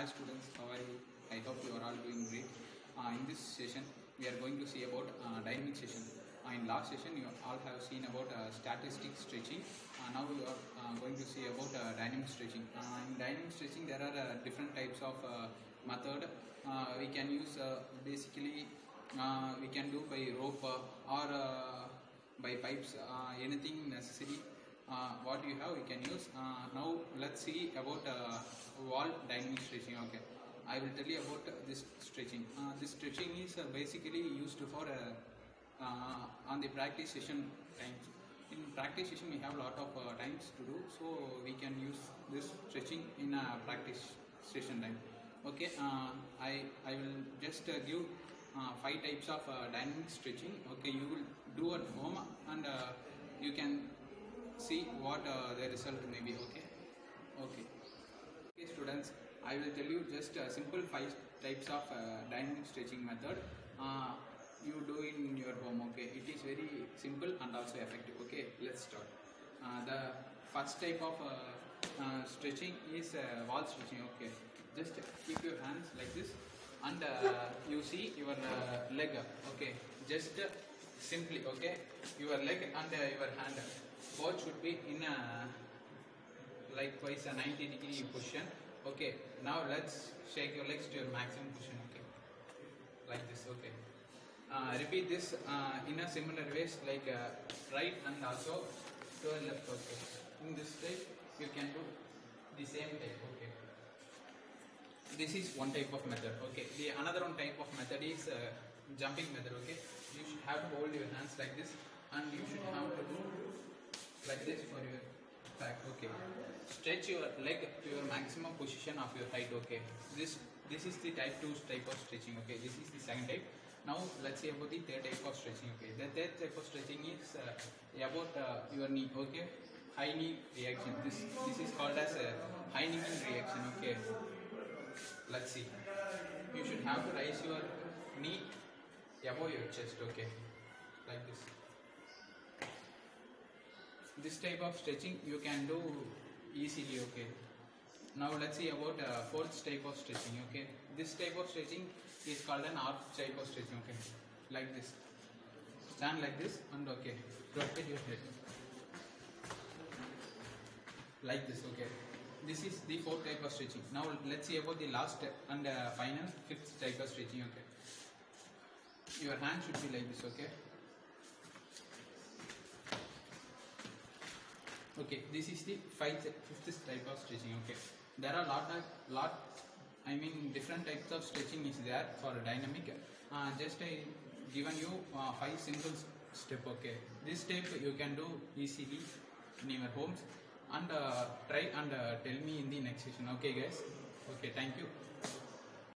Hi students, how are you? I hope you are all doing great. Uh, in this session, we are going to see about uh, dynamic session. Uh, in last session, you all have seen about uh, static stretching. Uh, now we are uh, going to see about uh, dynamic stretching. Uh, in dynamic stretching, there are uh, different types of uh, method. Uh, we can use uh, basically uh, we can do by rope uh, or uh, by pipes. Uh, anything necessary what you have? You can use. Uh, now let's see about uh, wall dynamic stretching okay? I will tell you about uh, this stretching. Uh, this stretching is uh, basically used for uh, uh, on the practice session times. In practice session we have a lot of uh, times to do so we can use this stretching in a practice session time. Okay uh, i i will just uh, give uh, five types of uh, dynamic stretching. Okay you will do at home and uh, you can see what uh, the result may be okay? Okay. Okay students i will tell you just a simple five types of uh, dynamic stretching method uh, you do in your home okay? It is very simple and also effective okay? Let's start. Uh, the first type of uh, uh, stretching is uh, wall stretching okay? Just keep your hands like this and uh, you see your uh, leg okay? Just uh, simply okay your leg and uh, your hand both should be in a likewise a 90 degree position. Okay now let's shake your legs to your maximum position okay? Like this okay. Uh, repeat this uh, in a similar ways like uh, right and also to left okay? In this type you can do the same type okay? This is one type of method okay? The another one type of method is uh, jumping method okay? You have to hold your hands like this and you should have to do like this for your back okay? Stretch your leg to your maximum position of your height okay? This this is the type 2 type of stretching okay? This is the second type. Now let's see about the third type of stretching okay? The third type of stretching is uh, about uh, your knee okay? High knee reaction. This this is called as a high knee reaction okay? Let's see. You should have to raise your knee above your chest okay. Like this. This type of stretching you can do easily okay. Now let's see about uh, fourth type of stretching okay. This type of stretching is called an arch type of stretching okay. Like this. Stand like this and okay rotate your head. Like this okay. This is the fourth type of stretching. Now let's see about the last and uh, final fifth type of stretching okay your hand should be like this okay? Okay this is the fifth fifth type of stretching okay? There are lot of lot i mean different types of stretching is there for dynamic. Uh, just i given you uh, five simple step okay? This step you can do easily in your homes. And uh, try and uh, tell me in the next session okay guys? Okay thank you